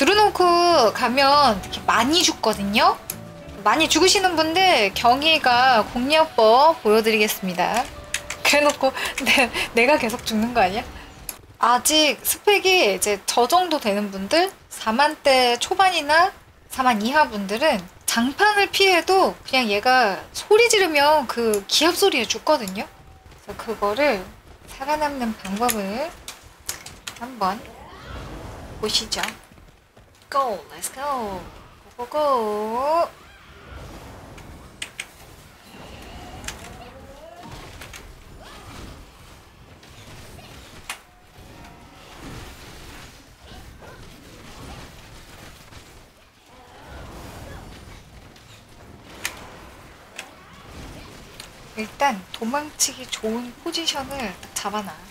드루노크 가면 이렇게 많이 죽거든요. 많이 죽으시는 분들 경희가 공략법 보여드리겠습니다. 그래놓고 내, 내가 계속 죽는 거 아니야? 아직 스펙이 이제 저 정도 되는 분들 4만대 초반이나 4만 이하 분들은 장판을 피해도 그냥 얘가 소리 지르면 그 기합 소리에 죽거든요. 그래서 그거를 살아남는 방법을 한번 보시죠. Go, let's go. Go, go, go. 일단 도망치기 좋은 포지션을 딱 잡아놔.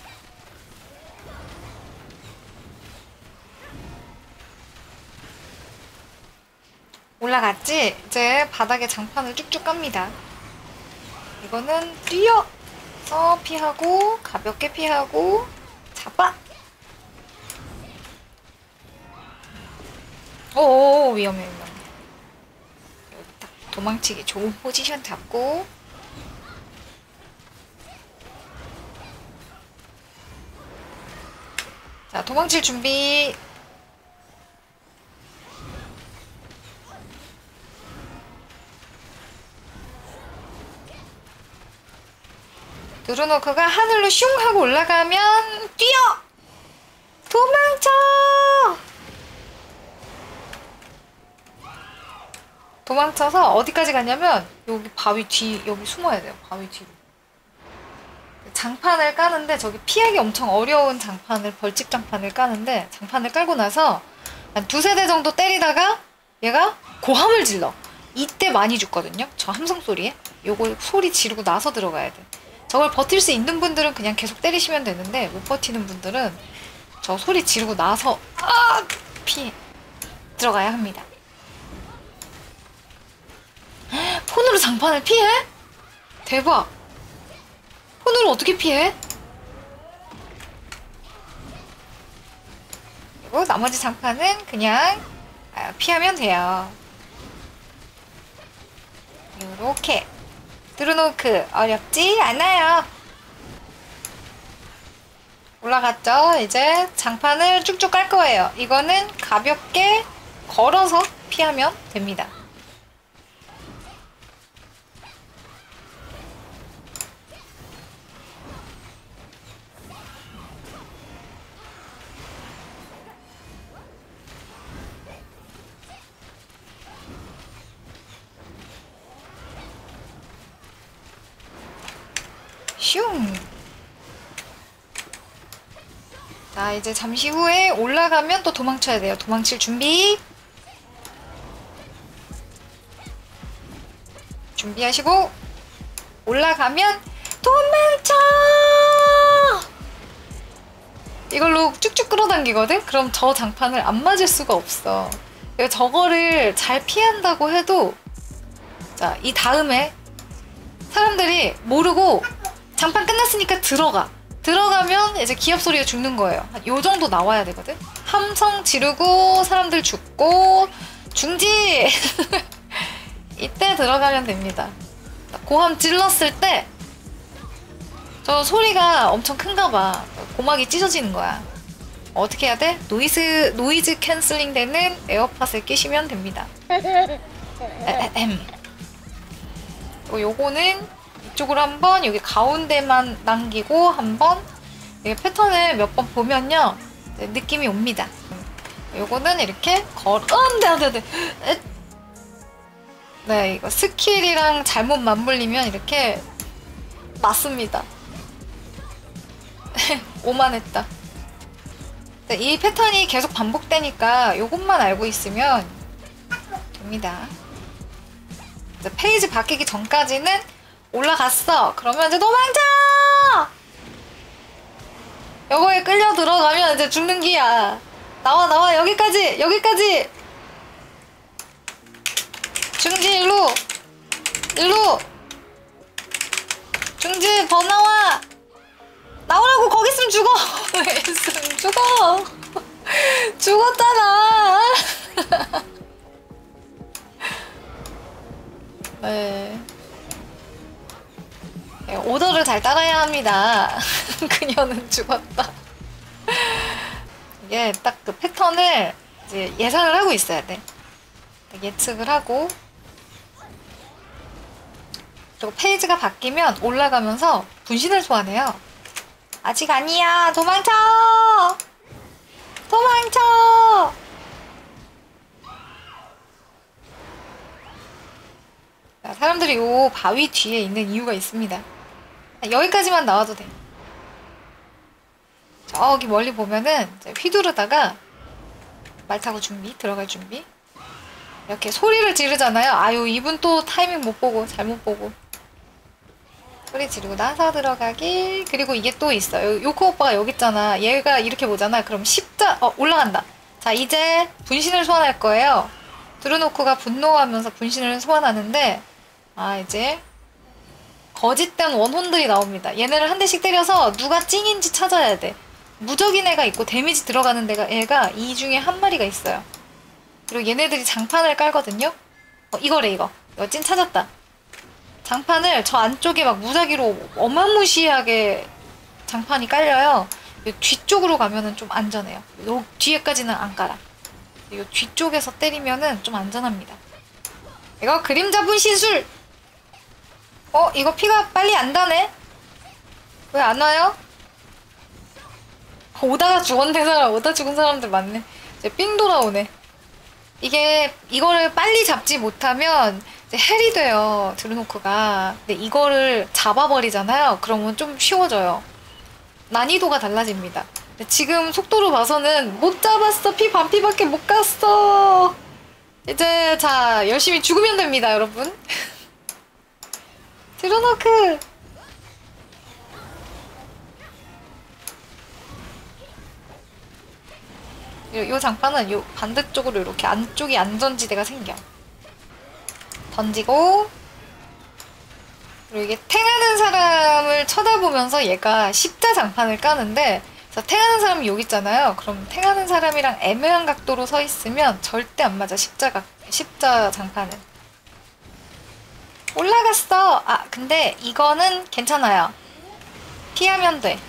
올라갔지? 이제 바닥에 장판을 쭉쭉 깝니다. 이거는 뛰어서 피하고 가볍게 피하고 잡아. 오 위험해 위험해. 여기 딱 도망치기 좋은 포지션 잡고 자, 도망칠 준비. 누르노크가 하늘로 슝 하고 올라가면 뛰어! 도망쳐! 도망쳐서 어디까지 가냐면 여기 바위 뒤 여기 숨어야 돼요. 바위 뒤로. 장판을 까는데 저기 피하기 엄청 어려운 장판을 벌집 장판을 까는데 장판을 깔고 나서 한 두세 대 정도 때리다가 얘가 고함을 질러 이때 많이 죽거든요 저 함성 소리에 요거 소리 지르고 나서 들어가야 돼 저걸 버틸 수 있는 분들은 그냥 계속 때리시면 되는데 못 버티는 분들은 저 소리 지르고 나서 아 피해 들어가야 합니다 폰으로 장판을 피해? 대박 폰으로 어떻게 피해? 그리고 나머지 장판은 그냥 아, 피하면 돼요. 이렇게 드루노크 어렵지 않아요. 올라갔죠? 이제 장판을 쭉쭉 깔 거예요. 이거는 가볍게 걸어서 피하면 됩니다. 슝! 자, 이제 잠시 후에 올라가면 또 도망쳐야 돼요. 도망칠 준비. 준비하시고, 올라가면 도망쳐! 이걸로 쭉쭉 끌어당기거든? 그럼 저 장판을 안 맞을 수가 없어. 저거를 잘 피한다고 해도, 자, 이 다음에 사람들이 모르고 장판 끝났으니까 들어가. 들어가면 이제 기합 소리가 죽는 거예요. 요 정도 나와야 되거든. 함성 지르고 사람들 죽고 중지. 이때 들어가면 됩니다. 고함 찔렀을 때 저 소리가 엄청 큰가 봐. 고막이 찢어지는 거야. 어떻게 해야 돼? noise noise canceling 되는 에어팟을 끼시면 됩니다. 에헴. 요거는 이쪽으로 한번 여기 가운데만 남기고 한번 패턴을 몇 번 보면요 느낌이 옵니다. 요거는 이렇게 걸, 어, 안 돼, 안 돼, 안 돼. 네, 이거 스킬이랑 잘못 맞물리면 이렇게 맞습니다. 오만했다. 네, 이 패턴이 계속 반복되니까 요것만 알고 있으면 됩니다. 페이지 바뀌기 전까지는 올라갔어. 그러면 이제 도망쳐! 여거에 끌려 들어가면 이제 죽는 기야. 나와, 나와, 여기까지! 여기까지! 중지, 일로! 일로! 중지, 더 나와! 나오라고, 거기 있으면 죽어! 왜 있으면 죽어! 죽었잖아! 네. 네, 오더를 잘 따라야 합니다. 그녀는 죽었다. 이게 딱 그 패턴을 이제 예상을 하고 있어야 돼. 예측을 하고 그리고 페이지가 바뀌면 올라가면서 분신을 소환해요. 아직 아니야. 도망쳐! 도망쳐! 자, 사람들이 요 바위 뒤에 있는 이유가 있습니다. 여기까지만 나와도 돼. 저기 멀리 보면은 휘두르다가 말 타고 준비, 들어갈 준비. 이렇게 소리를 지르잖아요. 아유, 이분 또 타이밍 못 보고, 잘못 보고. 소리 지르고 나서 들어가기. 그리고 이게 또 있어요. 요코 오빠가 여기 있잖아. 얘가 이렇게 보잖아. 그럼 십자, 어, 올라간다. 자, 이제 분신을 소환할 거예요. 드루노코가 분노하면서 분신을 소환하는데, 아, 이제, 거짓된 원혼들이 나옵니다. 얘네를 한 대씩 때려서 누가 찡인지 찾아야 돼. 무적인 애가 있고 데미지 들어가는 데가 애가 이 중에 한 마리가 있어요. 그리고 얘네들이 장판을 깔거든요. 어, 이거래 이거. 이거 찐 찾았다. 장판을 저 안쪽에 막 무작위로 어마무시하게 장판이 깔려요. 이 뒤쪽으로 가면은 좀 안전해요. 요 뒤에까지는 안 깔아. 이 뒤쪽에서 때리면은 좀 안전합니다. 이거 그림자 분신술! 어, 이거 피가 빨리 안 다네? 왜 안 와요? 오다가 죽었는 사람, 오다 죽은 사람들 많네. 이제 삥 돌아오네. 이게, 이거를 빨리 잡지 못하면, 이제 헬이 돼요, 드루노크가. 근데 이거를 잡아버리잖아요. 그러면 좀 쉬워져요. 난이도가 달라집니다. 지금 속도로 봐서는 못 잡았어. 피 반피밖에 못 갔어. 이제, 자, 열심히 죽으면 됩니다, 여러분. 드루노크! 요, 요 장판은 요 반대쪽으로 이렇게 안쪽이 안전지대가 생겨. 던지고 그리고 이게 탱하는 사람을 쳐다보면서 얘가 십자 장판을 까는데 그래서 탱하는 사람이 여기 있잖아요. 그럼 탱하는 사람이랑 애매한 각도로 서 있으면 절대 안 맞아 십자가 십자 장판은. 올라갔어. 아 근데 이거는 괜찮아요. 피하면 돼.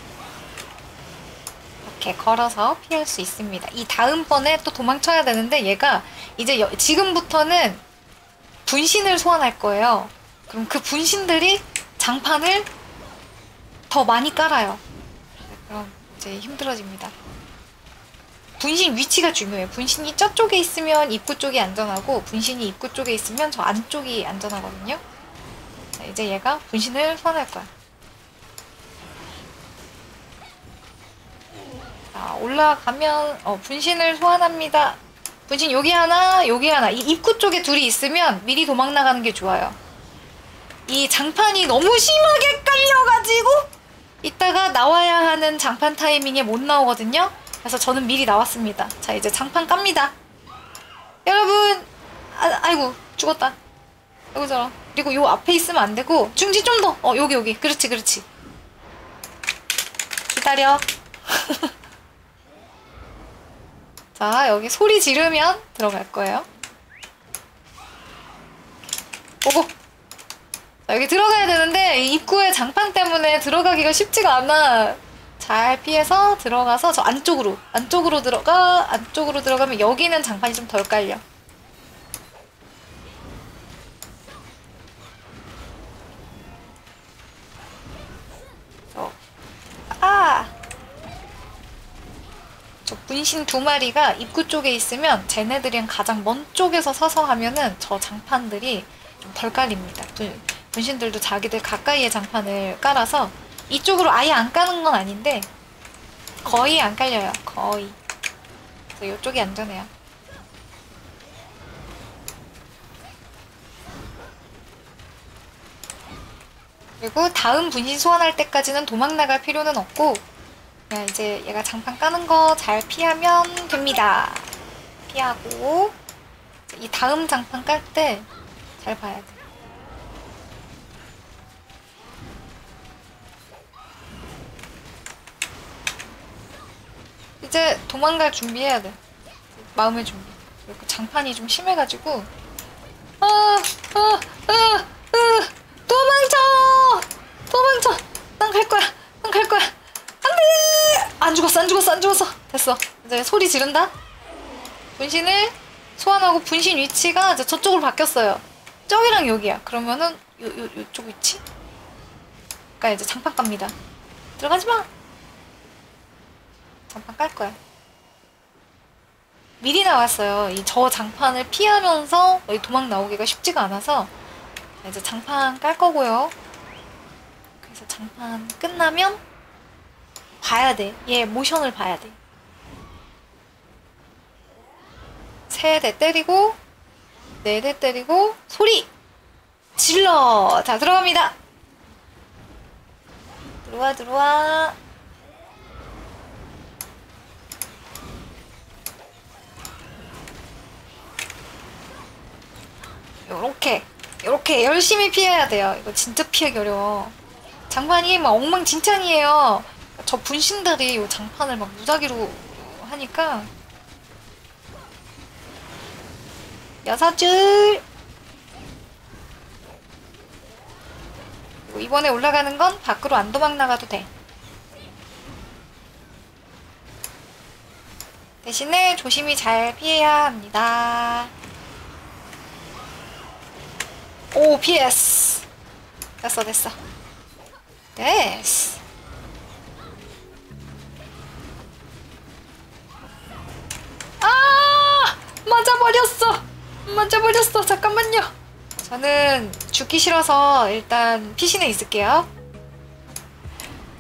이렇게 걸어서 피할 수 있습니다. 이 다음번에 또 도망쳐야 되는데 얘가 이제 여, 지금부터는 분신을 소환할 거예요. 그럼 그 분신들이 장판을 더 많이 깔아요. 그럼 이제 힘들어집니다. 분신 위치가 중요해요. 분신이 저쪽에 있으면 입구 쪽이 안전하고 분신이 입구 쪽에 있으면 저 안쪽이 안전하거든요. 자, 이제 얘가 분신을 소환할 거야. 자, 올라가면 어, 분신을 소환합니다. 분신 여기 하나, 여기 하나. 이 입구 쪽에 둘이 있으면 미리 도망 나가는 게 좋아요. 이 장판이 너무 심하게 깔려가지고 이따가 나와야 하는 장판 타이밍에 못 나오거든요. 그래서 저는 미리 나왔습니다. 자, 이제 장판 깝니다. 여러분, 아, 아이고 죽었다. 아이고 저런. 그리고 요 앞에 있으면 안 되고 중지 좀 더. 어, 여기 여기. 그렇지, 그렇지. 기다려. 자, 여기 소리 지르면 들어갈 거예요. 오고! 자, 여기 들어가야 되는데, 이 입구에 장판 때문에 들어가기가 쉽지가 않아. 잘 피해서 들어가서 저 안쪽으로, 안쪽으로 들어가, 안쪽으로 들어가면 여기는 장판이 좀 덜 깔려. 저, 아! 저 분신 두 마리가 입구 쪽에 있으면 쟤네들이랑 가장 먼 쪽에서 서서 하면은 저 장판들이 좀 덜 깔립니다. 분, 분신들도 자기들 가까이에 장판을 깔아서 이쪽으로 아예 안 까는 건 아닌데 거의 안 깔려요. 거의. 그래서 이쪽이 안전해요. 그리고 다음 분신 소환할 때까지는 도망 나갈 필요는 없고 그냥 이제 얘가 장판 까는 거 잘 피하면 됩니다. 피하고 이 다음 장판 깔 때 잘 봐야 돼. 이제 도망갈 준비해야 돼. 마음의 준비. 그리고 장판이 좀 심해가지고 아, 아, 아, 아, 도망쳐! 도망쳐! 난 갈 거야! 난 갈 거야! 안 돼! 안 죽었어, 안 죽었어, 안 죽었어! 됐어. 이제 소리 지른다? 분신을 소환하고 분신 위치가 이제 저쪽으로 바뀌었어요. 저기랑 여기야. 그러면은 요, 요, 요쪽 위치? 그러니까 이제 장판 갑니다. 들어가지 마! 장판 깔 거야. 미리 나왔어요. 이 저 장판을 피하면서 도망 나오기가 쉽지가 않아서 이제 장판 깔 거고요. 그래서 장판 끝나면 봐야 돼. 얘 모션을 봐야 돼. 세대 때리고 네 대 때리고 소리 질러. 자 들어갑니다. 들어와 들어와. 요렇게 요렇게 열심히 피해야 돼요. 이거 진짜 피하기 어려워. 장판이 막 엉망진창이에요. 저 분신들이 요 장판을 막 무작위로 하니까 여섯 줄 그리고 이번에 올라가는 건 밖으로 안 도망 나가도 돼. 대신에 조심히 잘 피해야 합니다. 오, PS. 됐어, 됐어. 됐어. 아! 맞아버렸어! 맞아버렸어. 잠깐만요. 저는 죽기 싫어서 일단 피신에 있을게요.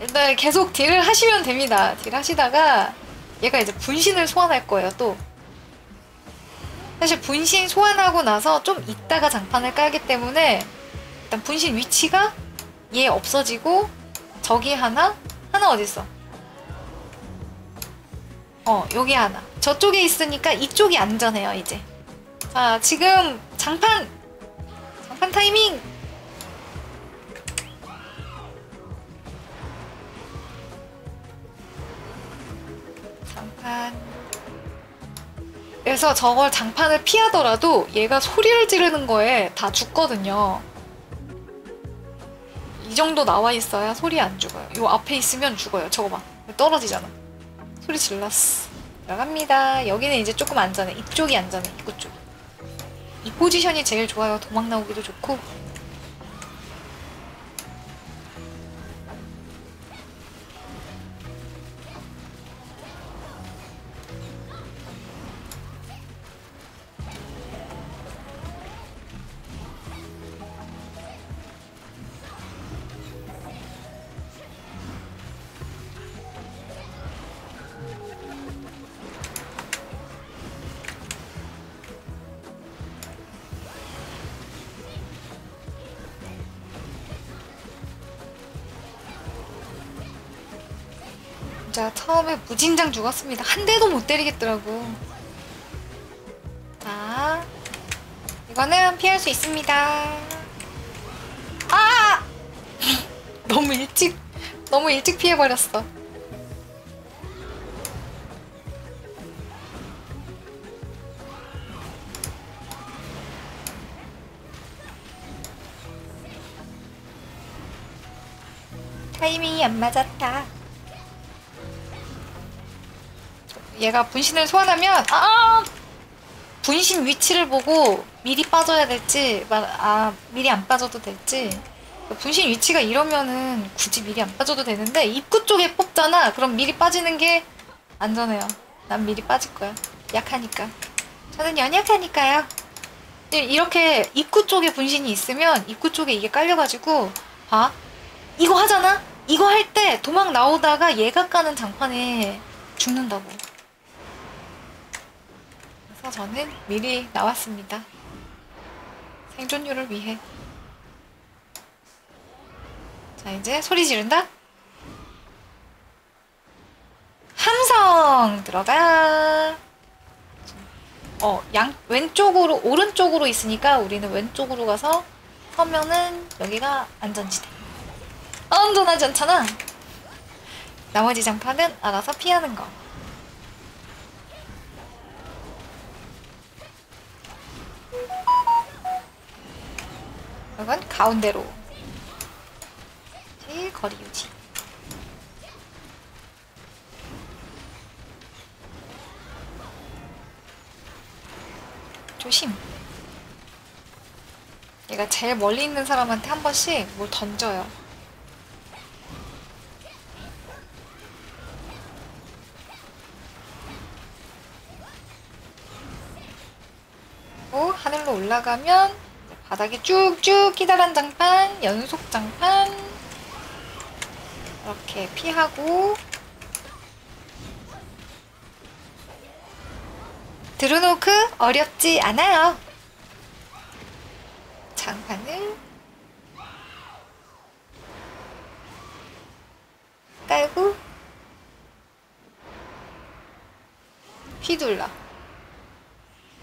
일단 계속 딜을 하시면 됩니다. 딜 하시다가 얘가 이제 분신을 소환할 거예요, 또. 사실 분신 소환하고 나서 좀 이따가 장판을 깔기 때문에 일단 분신 위치가 얘 없어지고 저기 하나 하나 어딨어? 어 여기 하나. 저쪽에 있으니까 이쪽이 안전해요 이제. 자 지금 장판 장판 타이밍! 장판 그래서 저걸 장판을 피하더라도 얘가 소리를 지르는 거에 다 죽거든요. 이 정도 나와 있어야 소리 안 죽어요. 요 앞에 있으면 죽어요. 저거 봐. 떨어지잖아. 소리 질렀어. 들어갑니다. 여기는 이제 조금 안전해. 이쪽이 안전해. 입구 쪽. 이 포지션이 제일 좋아요. 도망 나오기도 좋고. 진짜 처음에 무진장 죽었습니다. 한 대도 못 때리겠더라고. 자, 이거는 피할 수 있습니다. 아! 너무 일찍, 너무 일찍 피해버렸어. 타이밍이 안 맞았다. 얘가 분신을 소환하면 아 분신 위치를 보고 미리 빠져야 될지 아 미리 안 빠져도 될지. 분신 위치가 이러면은 굳이 미리 안 빠져도 되는데 입구 쪽에 뽑잖아. 그럼 미리 빠지는 게 안전해요. 난 미리 빠질 거야. 약하니까. 저는 연약하니까요. 이렇게 입구 쪽에 분신이 있으면 입구 쪽에 이게 깔려가지고 봐 이거 하잖아? 이거 할 때 도망 나오다가 얘가 까는 장판에 죽는다고 그래서 저는 미리 나왔습니다. 생존율을 위해. 자, 이제 소리 지른다? 함성! 들어가! 어, 양, 왼쪽으로, 오른쪽으로 있으니까 우리는 왼쪽으로 가서 서면은 여기가 안전지대. 안전하지 않잖아? 나머지 장판은 알아서 피하는 거. 가운데로. 다시 거리 유지. 조심. 얘가 제일 멀리 있는 사람한테 한 번씩 뭘 던져요. 하늘로 올라가면 바닥에 쭉쭉 기다란 장판, 연속 장판. 이렇게 피하고. 드루노크 어렵지 않아요. 장판을. 깔고. 휘둘러.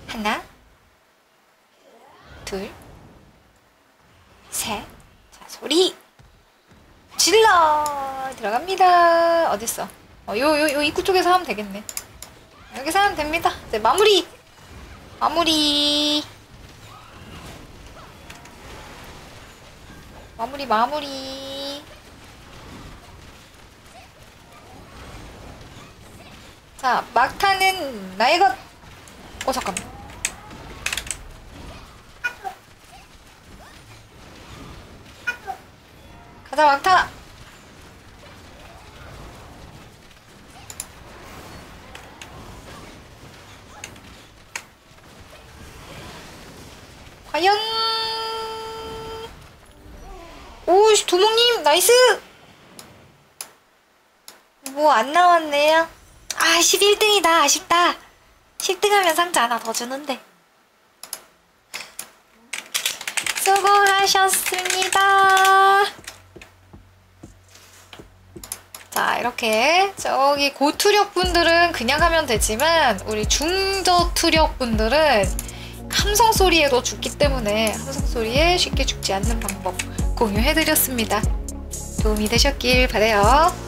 하나. 둘 셋 자 소리 질러 들어갑니다. 어딨어? 어, 요, 요, 요 입구 쪽에서 하면 되겠네. 여기서 하면 됩니다. 이제 마무리! 마무리! 마무리 마무리! 자 막타는 나의 것! 어, 잠깐만. 가자 막타 과연. 오씨 두목님 나이스! 뭐 안 나왔네요? 아 11등이다 아쉽다. 10등 하면 상자 하나 더 주는데. 수고하셨습니다. 자 이렇게 저기 고투력 분들은 그냥 하면 되지만 우리 중저투력 분들은 함성 소리에도 죽기 때문에 함성 소리에 쉽게 죽지 않는 방법 공유해드렸습니다. 도움이 되셨길 바래요.